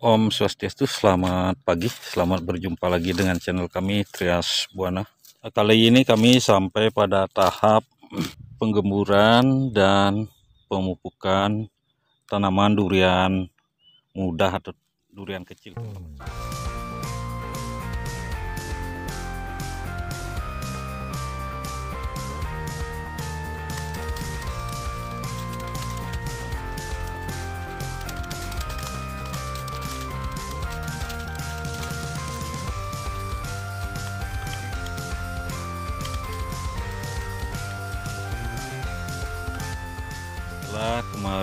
Om Swastiastu, selamat pagi, selamat berjumpa lagi dengan channel kami Trias Buana. Kali ini kami sampai pada tahap penggemburan dan pemupukan tanaman durian muda atau durian kecil. Setelah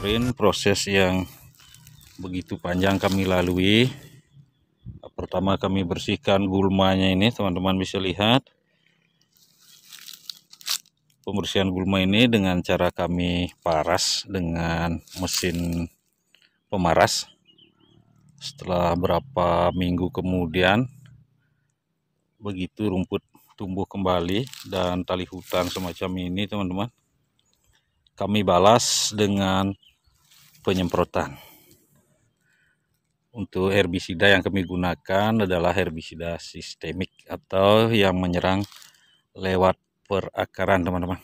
kemarin proses yang begitu panjang kami lalui, pertama kami bersihkan gulmanya ini, teman-teman bisa lihat. Pembersihan gulma ini dengan cara kami paras dengan mesin pemaras. Setelah berapa minggu kemudian, begitu rumput tumbuh kembali dan tali hutan semacam ini, teman-teman kami balas dengan penyemprotan. Untuk herbisida yang kami gunakan adalah herbisida sistemik atau yang menyerang lewat perakaran teman-teman.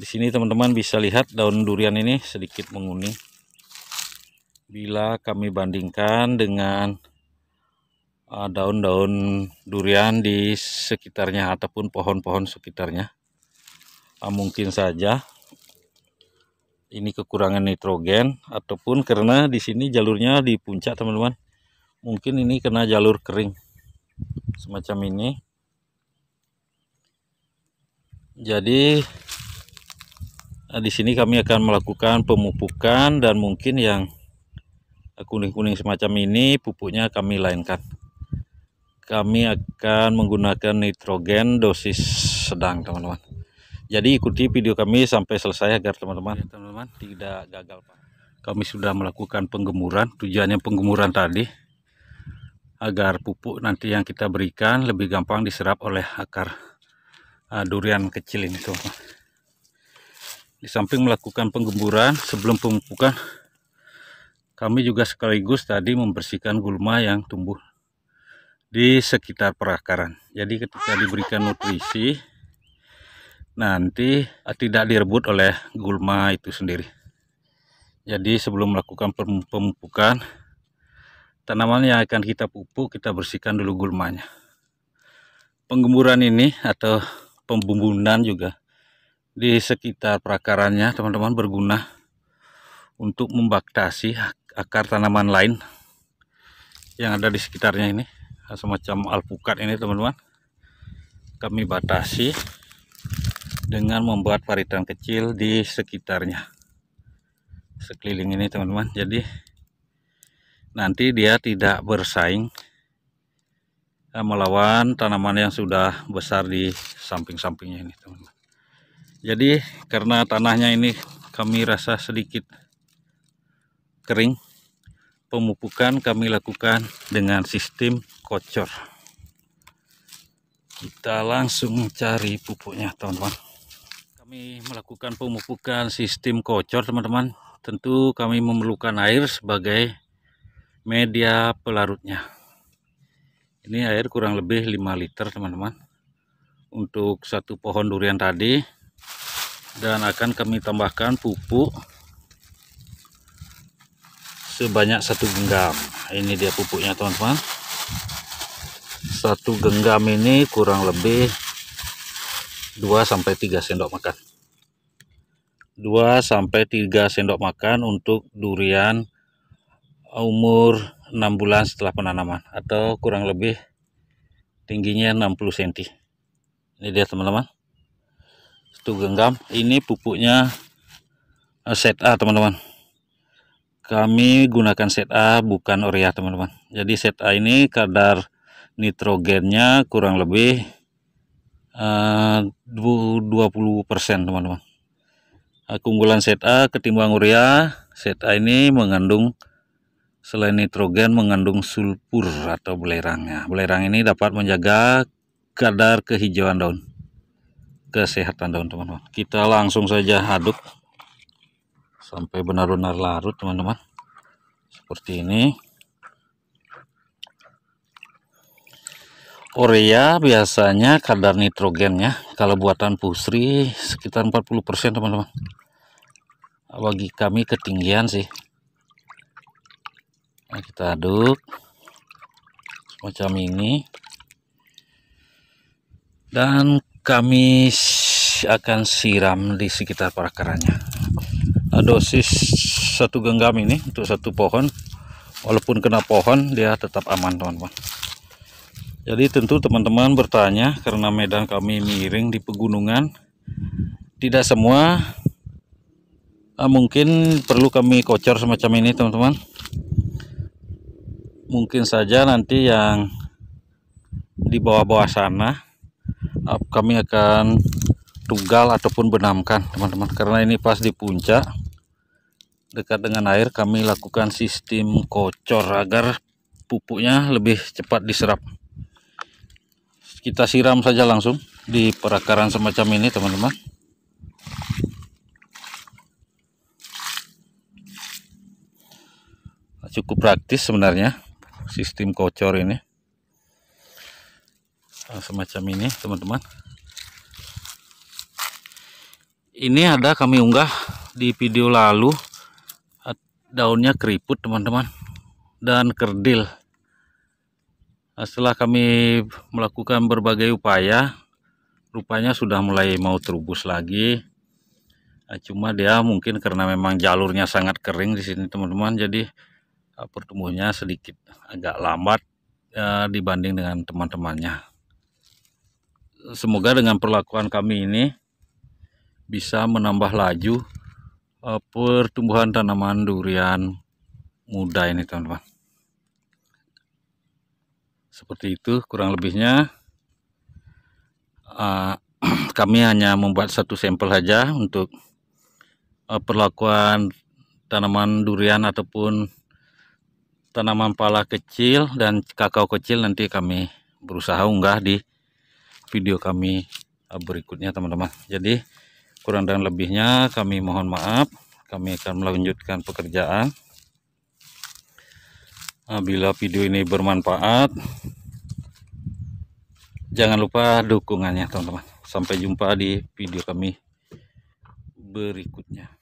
Di sini teman-teman bisa lihat daun durian ini sedikit menguning. Bila kami bandingkan dengan uh, daun-daun durian di sekitarnya ataupun pohon-pohon sekitarnya Ah, mungkin saja ini kekurangan nitrogen ataupun karena di sini jalurnya di puncak teman-teman. Mungkin ini kena jalur kering semacam ini. Jadi ah, di sini kami akan melakukan pemupukan dan mungkin yang kuning-kuning semacam ini pupuknya kami lainkan. Kami akan menggunakan nitrogen dosis sedang teman-teman jadi ikuti video kami sampai selesai agar teman-teman ya, teman-teman tidak gagal Pak. Kami sudah melakukan penggemuran, tujuannya penggemuran tadi agar pupuk nanti yang kita berikan lebih gampang diserap oleh akar uh, durian kecil ini teman-teman. Di samping melakukan penggemburan sebelum pemupukan kami juga sekaligus tadi membersihkan gulma yang tumbuh di sekitar perakaran. Jadi ketika diberikan nutrisi nanti eh, tidak direbut oleh gulma itu sendiri. Jadi sebelum melakukan pemupukan tanaman yang akan kita pupuk kita bersihkan dulu gulmanya. Penggemburan ini atau pembumbunan juga di sekitar perakarannya teman-teman berguna untuk membaktasi akar tanaman lain yang ada di sekitarnya ini semacam alpukat ini teman-teman kami batasi dengan membuat paritan kecil di sekitarnya. Sekeliling ini teman-teman. Jadi nanti dia tidak bersaing eh, melawan tanaman yang sudah besar di samping-sampingnya ini teman-teman. Jadi karena tanahnya ini kami rasa sedikit kering pemupukan kami lakukan dengan sistem kocor. Kita langsung cari pupuknya teman-teman kami melakukan pemupukan sistem kocor teman-teman. Tentu kami memerlukan air sebagai media pelarutnya. Ini air kurang lebih 5 liter teman-teman untuk satu pohon durian tadi. Dan akan kami tambahkan pupuk sebanyak satu genggam. Ini dia pupuknya teman-teman. Satu genggam ini kurang lebih 2 sampai 3 sendok makan. 2 sampai 3 sendok makan untuk durian umur 6 bulan setelah penanaman atau kurang lebih tingginya 60 cm. Ini dia teman-teman. Satu genggam. Ini pupuknya eh, set A teman-teman. Kami gunakan set A bukan urea teman-teman. Jadi set A ini kadar nitrogennya kurang lebih 20% teman-teman. Keunggulan set A ketimbang urea set A ini mengandung selain nitrogen mengandung sulfur atau belerang. Ya belerang ini dapat menjaga kadar kehijauan daun kesehatan daun teman-teman. Kita langsung saja aduk sampai benar-benar larut teman-teman. Seperti ini urea biasanya kadar nitrogennya kalau buatan pusri sekitar 40% teman-teman. Bagi kami ketinggian sih. Nah, kita aduk. Semacam ini. Dan kami akan siram di sekitar perakarannya. Dosis satu genggam ini untuk satu pohon. Walaupun kena pohon dia tetap aman teman-teman jadi tentu teman-teman bertanya karena medan kami miring di pegunungan. Tidak semua uh, mungkin perlu kami kocor semacam ini teman-teman. Mungkin saja nanti yang di bawah-bawah sana kami akan tugal ataupun benamkan teman-teman karena ini pas di puncak dekat dengan air kami lakukan sistem kocor agar pupuknya lebih cepat diserap kita siram saja langsung di perakaran semacam ini teman-teman. Cukup praktis sebenarnya sistem kocor ini. Nah, semacam ini teman-teman. Ini ada kami unggah di video lalu. Daunnya keriput teman-teman. Dan kerdil setelah kami melakukan berbagai upaya rupanya sudah mulai mau terubus lagi. Nah, cuma dia mungkin karena memang jalurnya sangat kering di sini teman-teman jadi uh, pertumbuhnya sedikit agak lambat dibanding dengan teman-temannya. Semoga dengan perlakuan kami ini bisa menambah laju uh, pertumbuhan tanaman durian muda ini teman-teman seperti itu kurang lebihnya. Uh, kami hanya membuat satu sampel saja untuk uh, perlakuan tanaman durian ataupun tanaman pala kecil dan kakao kecil nanti kami berusaha unggah di video kami uh, berikutnya teman-teman. Jadi kurang dan lebihnya kami mohon maaf. Kami akan melanjutkan pekerjaan bila video ini bermanfaat jangan lupa dukungannya teman-teman. Sampai jumpa di video kami berikutnya